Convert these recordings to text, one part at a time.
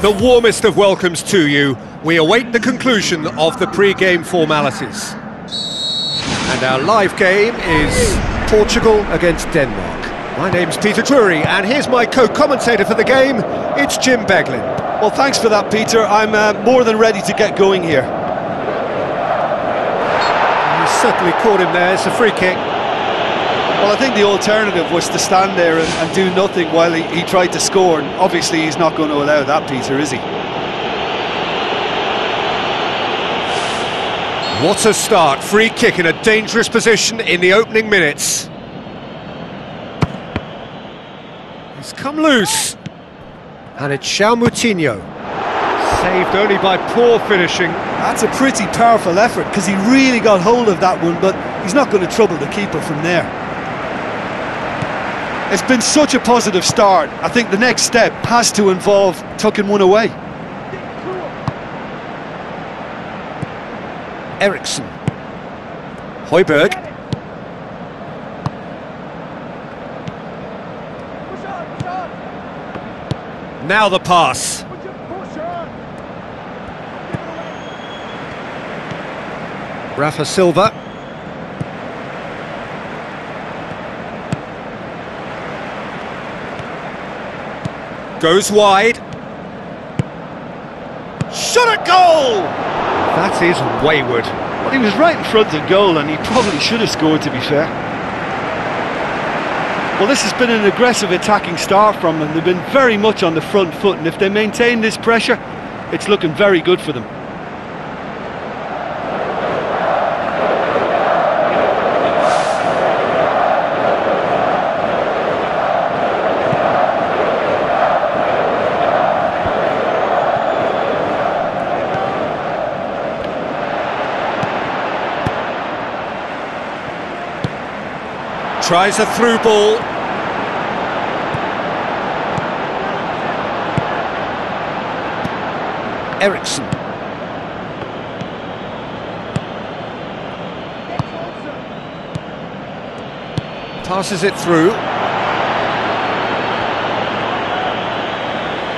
The warmest of welcomes to you. We await the conclusion of the pre-game formalities. And our live game is Portugal against Denmark. My name's Peter Drury, and here's my co-commentator for the game. It's Jim Beglin. Well, thanks for that, Peter. I'm uh, more than ready to get going here. You certainly caught him there. It's a free kick. Well, I think the alternative was to stand there and, and do nothing while he, he tried to score. And obviously, he's not going to allow that, Peter, is he? What a start. Free kick in a dangerous position in the opening minutes. He's come loose. And it's João Moutinho. Saved only by poor finishing. That's a pretty powerful effort because he really got hold of that one, but he's not going to trouble the keeper from there. It's been such a positive start. I think the next step has to involve tucking one away. Eriksen. Højbjerg. Now the pass. Rafa Silva. Goes wide. Shot at goal! That is wayward. Well, he was right in front of the goal and he probably should have scored, to be fair. Well, this has been an aggressive attacking start from them. They've been very much on the front foot, and if they maintain this pressure, it's looking very good for them. Tries a through ball. Eriksen. Passes it through.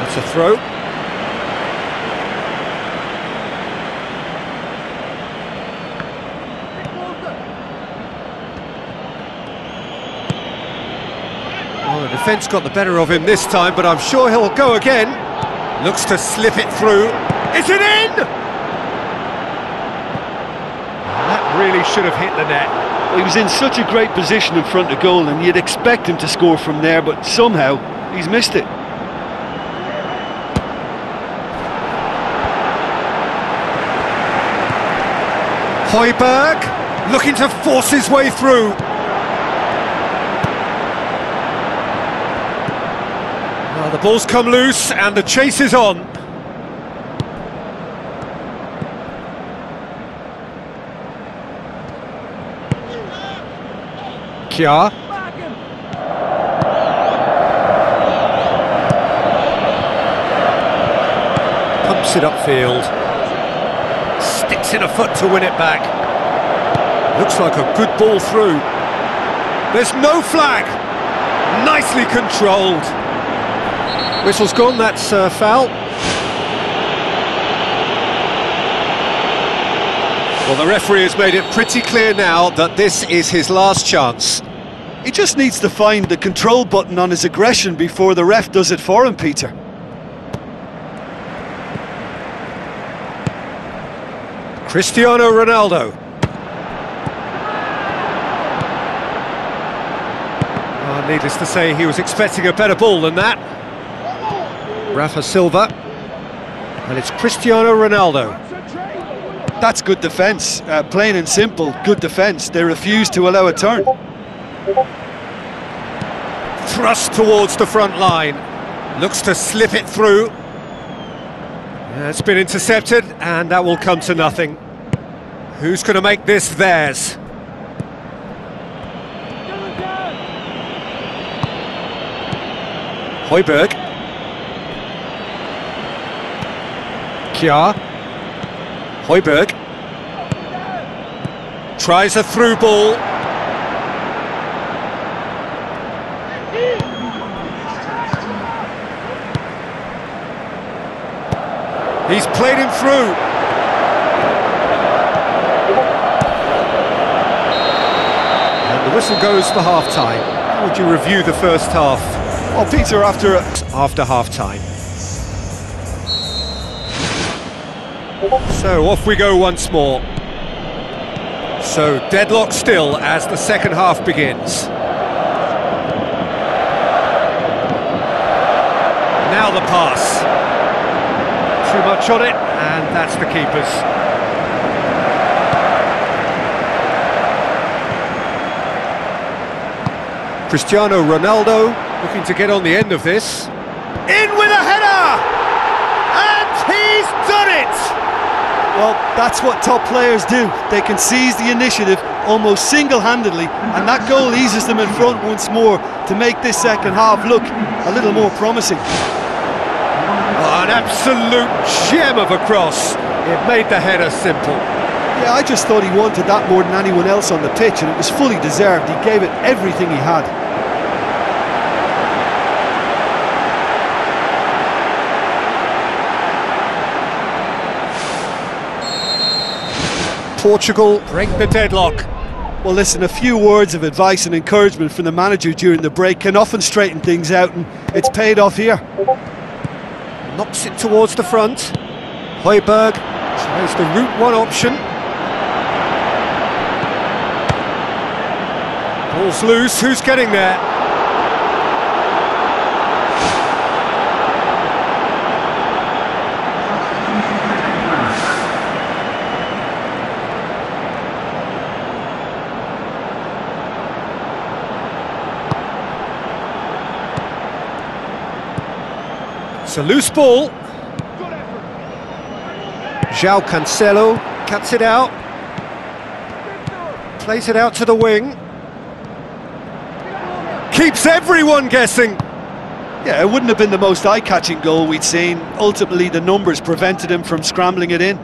That's a throw. Defence got the better of him this time, but I'm sure he'll go again. Looks to slip it through. Is it in? That really should have hit the net. Well, he was in such a great position in front of goal, and you'd expect him to score from there, but somehow he's missed it. Højbjerg looking to force his way through. The ball's come loose and the chase is on. Kjaer. Pumps it upfield. Sticks in a foot to win it back. Looks like a good ball through. There's no flag. Nicely controlled. Whistle's gone, that's uh, foul. Well, the referee has made it pretty clear now that this is his last chance. He just needs to find the control button on his aggression before the ref does it for him, Peter. Cristiano Ronaldo. Oh, needless to say, he was expecting a better ball than that. Rafa Silva. And it's Cristiano Ronaldo. That's good defence, uh, plain and simple, good defence. They refuse to allow a turn. Thrust towards the front line. Looks to slip it through. Yeah, it's been intercepted, and that will come to nothing. Who's going to make this theirs? Højbjerg. Kjaer. Højbjerg. Tries a through ball. He's played him through. And the whistle goes for half-time. How would you review the first half? Well, Peter, after after half-time. So off we go once more. So deadlock still as the second half begins. Now the pass. Too much on it, and that's the keeper's. Cristiano Ronaldo looking to get on the end of this. In with a header! And he's done it! Well, that's what top players do. They can seize the initiative almost single-handedly, and that goal eases them in front once more to make this second half look a little more promising. Oh, an absolute gem of a cross. It made the header simple. Yeah, I just thought he wanted that more than anyone else on the pitch, and it was fully deserved. He gave it everything he had. Portugal break the deadlock. Well, listen, a few words of advice and encouragement from the manager during the break can often straighten things out, and it's paid off here. Knocks it towards the front. Højbjerg tries the route one option. Ball's loose, who's getting there? It's a loose ball. João Cancelo cuts it out. Plays it out to the wing. Keeps everyone guessing. Yeah, it wouldn't have been the most eye-catching goal we'd seen. Ultimately, the numbers prevented him from scrambling it in.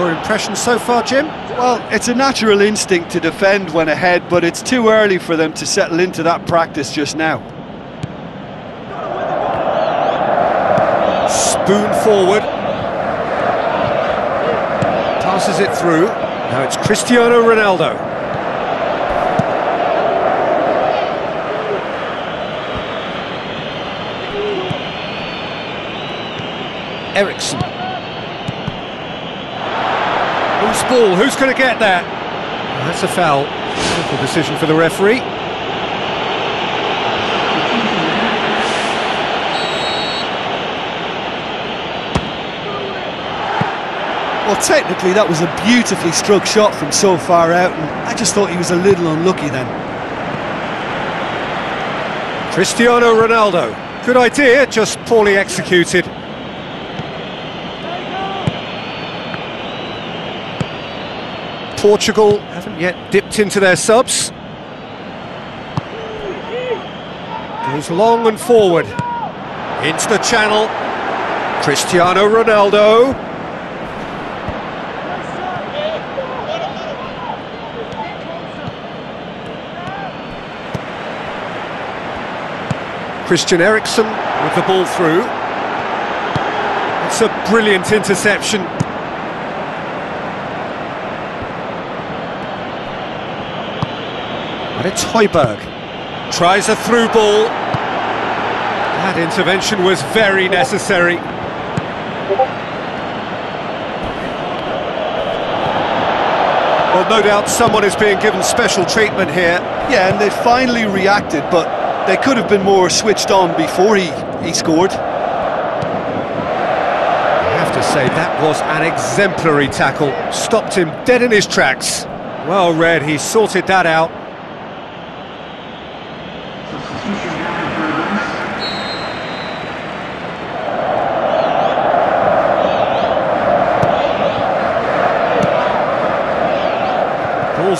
Your impression so far, Jim? Well, it's a natural instinct to defend when ahead, but it's too early for them to settle into that practice just now. Spoon forward. Passes it through. Now it's Cristiano Ronaldo. Eriksen. Who's ball? Who's going to get that? Oh, that's a foul. Simple decision for the referee. Well, technically, that was a beautifully struck shot from so far out, and I just thought he was a little unlucky then. Cristiano Ronaldo. Good idea, just poorly executed. Portugal haven't yet dipped into their subs. Goes long and forward. Into the channel. Cristiano Ronaldo. Christian Eriksen with the ball through. It's a brilliant interception. And it's Højbjerg. Tries a through ball. That intervention was very necessary. Well, no doubt someone is being given special treatment here. Yeah, and they finally reacted, but they could have been more switched on before he, he scored. I have to say, that was an exemplary tackle. Stopped him dead in his tracks. Well read, he sorted that out.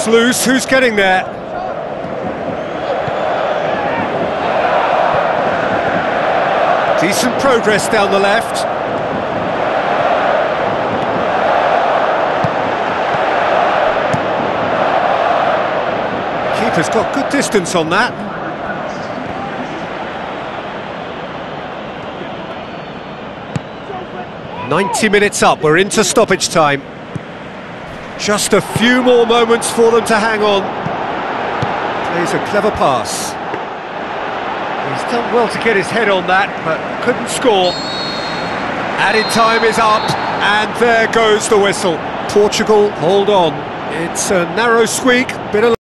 loose, who's getting there? Decent progress down the left. Keeper's got good distance on that. Ninety minutes up, we're into stoppage time. Just a few more moments for them to hang on. Plays a clever pass. He's done well to get his head on that, but couldn't score. Added time is up, and there goes the whistle. Portugal, hold on. It's a narrow squeak, bit of